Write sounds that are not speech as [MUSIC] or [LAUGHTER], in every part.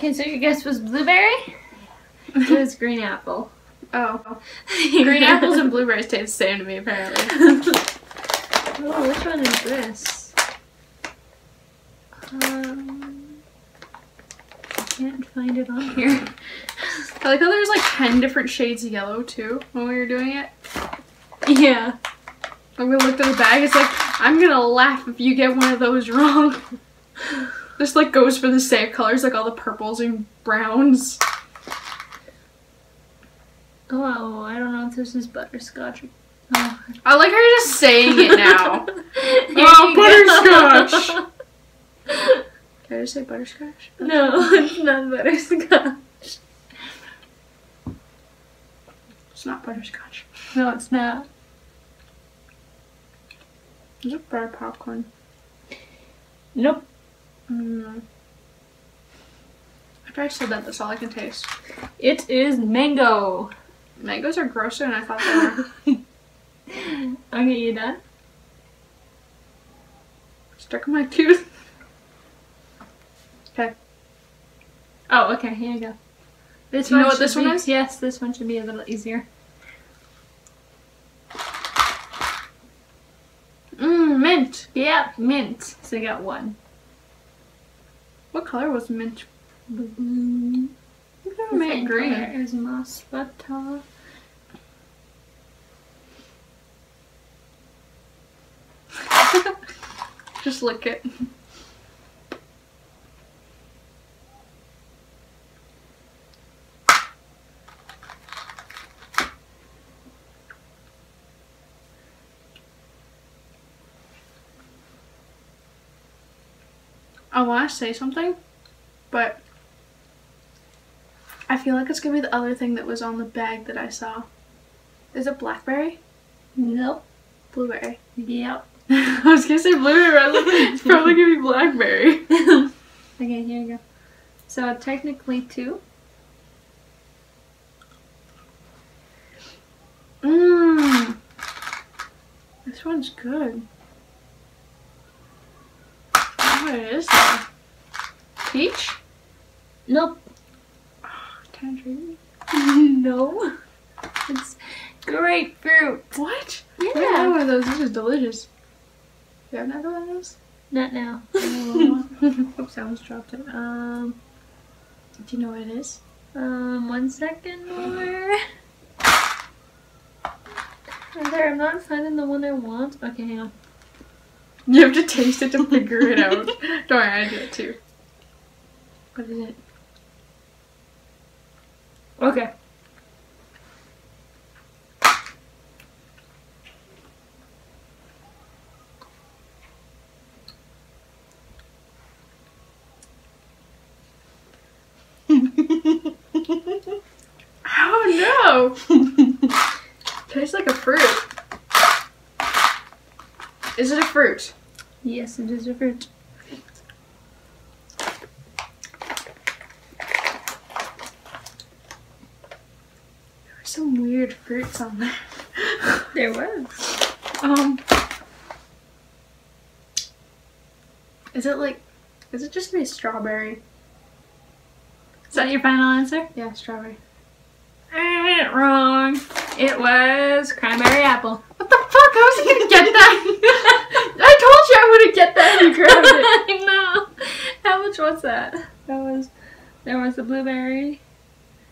Okay, so your guess was blueberry? it was green apple. [LAUGHS] Oh. Green [LAUGHS] apples and blueberries taste the same to me, apparently. [LAUGHS] oh, which one is this? Um, I can't find it on here. I like how there's like 10 different shades of yellow, too, when we were doing it. Yeah. When we looked at the bag, it's like, I'm gonna laugh if you get one of those wrong. This like goes for the same colors, like all the purples and browns. Oh, I don't know if this is butterscotch. Oh. I like how you're just saying it now. [LAUGHS] Oh, butterscotch! [LAUGHS] Did I just say butterscotch? no, [LAUGHS] it's not butterscotch. It's not butterscotch. No, it's not. Is it butter popcorn? Nope. Mm. After I said that, that's all I can taste. It is mango. Mangoes are grosser than I thought they were. [LAUGHS] Okay, you done? Stuck in my tooth. [LAUGHS] Okay. Oh, okay, here you go. This Do you know what this one is? Yes, this one should be a little easier. Mmm, mint. Yeah, mint. So you got one. What color was mint? Blue. Look at mint green. is moss butter. Just lick it. I want to say something, but I feel like it's gonna be the other thing that was on the bag that I saw. Is it blackberry? Nope. Blueberry. Yep. [LAUGHS] I was gonna say blueberry, but like, [LAUGHS] it's probably gonna be blackberry. [LAUGHS] Okay, here you go. So technically two. Mmm. This one's good. What is that? Peach? Nope. Tangerine? [LAUGHS] no. It's grapefruit. What? Yeah. I had one of those. This is delicious. You have another one of those? Not now. [LAUGHS] Oops, I almost dropped it. Um, do you know what it is? Um, one second more. I'm not finding the one I want. Okay, hang on. You have to taste it to figure it out. [LAUGHS] Don't worry, I do it too. What is it? Okay. [LAUGHS] Oh no! Tastes like a fruit. Is it a fruit? yes, it is a fruit. There were some weird fruits on there. [LAUGHS] There was. Um. Is it like. Is it just gonna strawberry? Is that your final answer? Yeah, strawberry. Eh, wrong. It was cranberry apple. What the fuck? I wasn't gonna get that! [LAUGHS] I told you I wouldn't get that and you grabbed it! I know. How much was that? That was. There was the blueberry.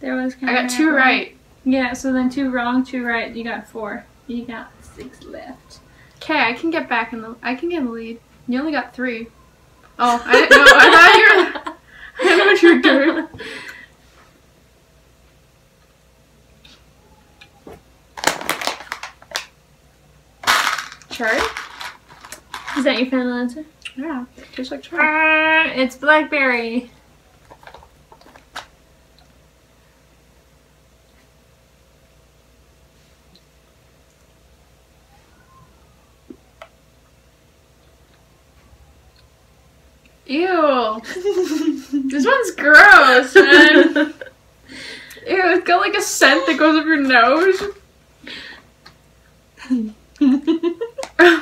There was. I got two right. Yeah. So then two wrong, two right. You got four. You got six left. Okay, I can get back in the. I can get in the lead. You only got three. Oh, I didn't know. I thought you were. [LAUGHS] I didn't know what you were doing. [LAUGHS] Is that your final answer? Yeah, tastes like cherry. Uh, it's blackberry. Ew. this one's gross, man. [LAUGHS] Ew, it's got like a scent that goes up your nose.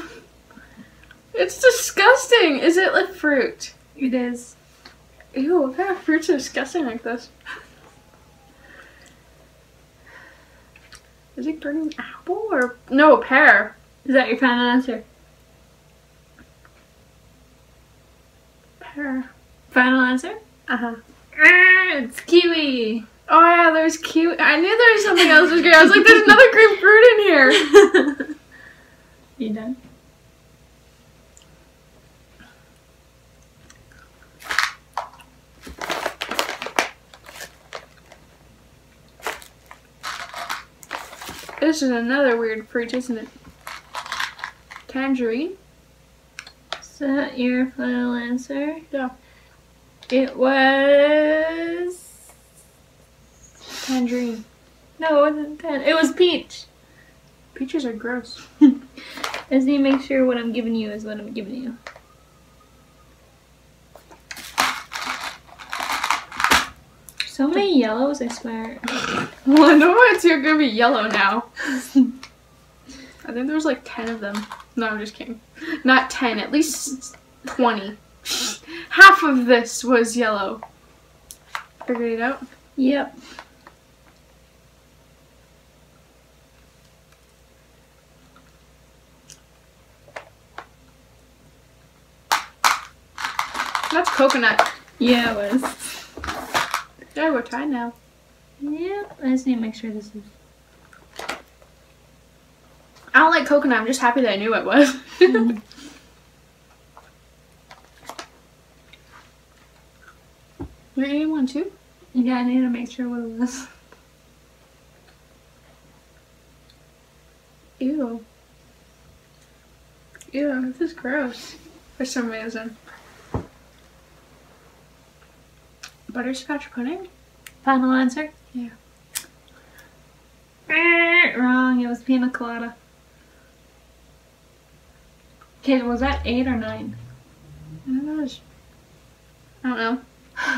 [LAUGHS] it's disgusting. Is it like fruit? It is. Ew, what kind of fruits are disgusting like this? Is it green apple or no pear? Is that your final answer? Pear. Final answer? Uh huh. Ah, it's kiwi. Oh yeah, there's kiwi. I knew there was something else was green. I was like, there's another green fruit in here. [LAUGHS] you done? This is another weird fruit, isn't it? Tangerine. Is that your final answer? Yeah. It was. Tangerine. No, it wasn't ten. It was peach. Peaches are gross. [LAUGHS] Need to make sure what I'm giving you is what I'm giving you. So many yellows, I swear. [LAUGHS] Well, I know it's you're gonna be yellow now. I think there's like 10 of them. No, I'm just kidding. Not 10, at least 20. Half of this was yellow. Figured it out. Yep. That's coconut. Yeah, it was. There, we're tied now. Yep. I just need to make sure this is. I don't like coconut. I'm just happy that I knew what it was. Mm. You're eating one too? Yeah, I need to make sure what it was. Ew. Ew, this is gross. For some reason. Butterscotch pudding? Final answer? Yeah. Eh, Wrong. It was pina colada. Okay, was that eight or nine? It was. I don't know.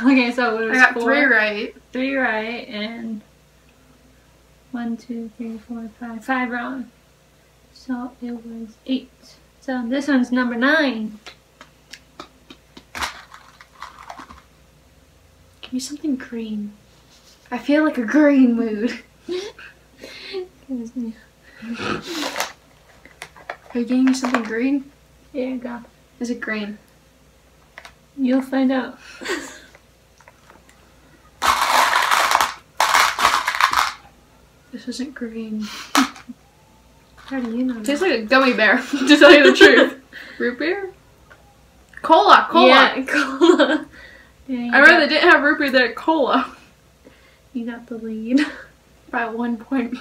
[LAUGHS] okay, so it I got four. three right. Three right and one, two, three, four, five. Five wrong. So it was eight. So this one's number nine. Give me something green. I feel like a green mood. Excuse me. Are you getting me something green? Yeah, go. Is it green? You'll find out. This isn't green. How do you know? It tastes like a gummy bear, [LAUGHS] to tell you the truth. [LAUGHS] Root beer? Cola, cola. Yeah, cola. Yeah, I rather didn't have root beer than cola. you got the lead. [LAUGHS] By one point.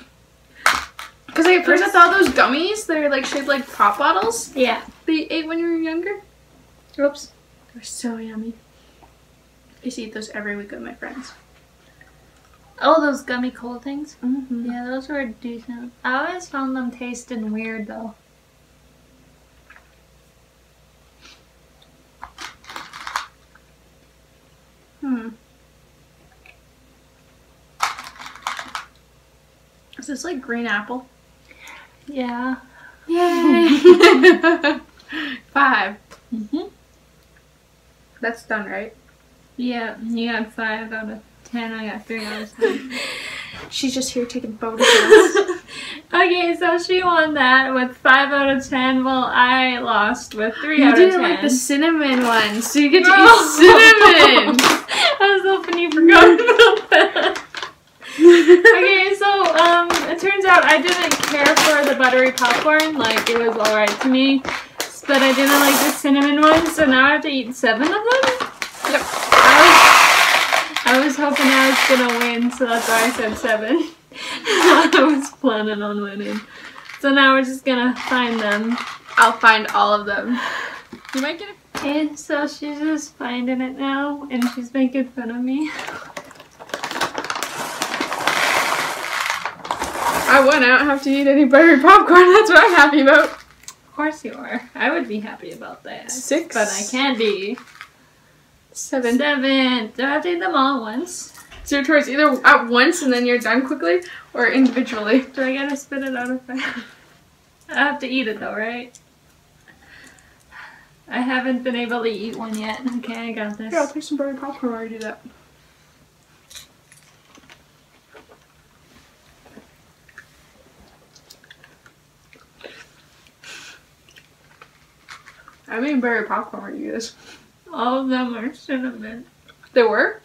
Because at first I thought those gummies, they're like shaped like pop bottles Yeah. that you ate when you were younger. Oops. They're so yummy. I used to eat those every week with my friends. Oh, those gummy cola things? Mm-hmm. Yeah, those were decent. I always found them tasting weird though. Hmm. Is this like green apple? Yeah. Yay! [LAUGHS] Five. hmm That's done, right? Yeah, you got five out of ten. I got three out of ten. [LAUGHS] She's just here taking photos. [LAUGHS] okay, so she won that with five out of ten, while I lost with three you out of didn't ten. like the cinnamon one, so you get to No. eat cinnamon. I was hoping you forgot about that. okay, so um, it turns out I didn't care buttery popcorn. Like it was all right to me, but I didn't like the cinnamon one. So now I have to eat seven of them. Yep. I was, I was hoping I was gonna win, so that's why I said seven. [LAUGHS] I was planning on winning. So now we're just gonna find them. I'll find all of them. You might get a And so she's just finding it now, and she's making fun of me. [LAUGHS] I won. I don't have to eat any buttery popcorn. [LAUGHS] That's what I'm happy about. Of course you are. I would be happy about that. Six. But I can't be. Seven. Seven. Do I have to eat them all at once? It's your choice. Either at once and then you're done quickly, or individually. [LAUGHS] Do I gotta spit it out if I... I have to eat it though, right? I haven't been able to eat one yet. Okay, I got this. Yeah, I'll take some buttery popcorn while you do that. I made berry popcorn do. All of them are cinnamon. They were?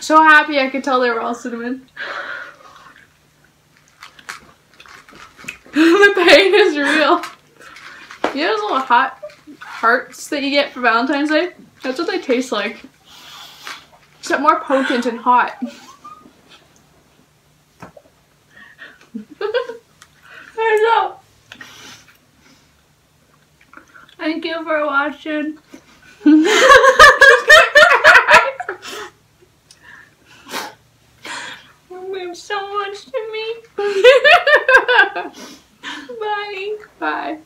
So happy I could tell they were all cinnamon. [LAUGHS] the pain is real. You know those little hot hearts that you get for Valentine's Day? That's what they taste like. Except more potent and hot. [LAUGHS] Hello. Thank you for watching. You mean so much to me. [LAUGHS] Bye. Bye.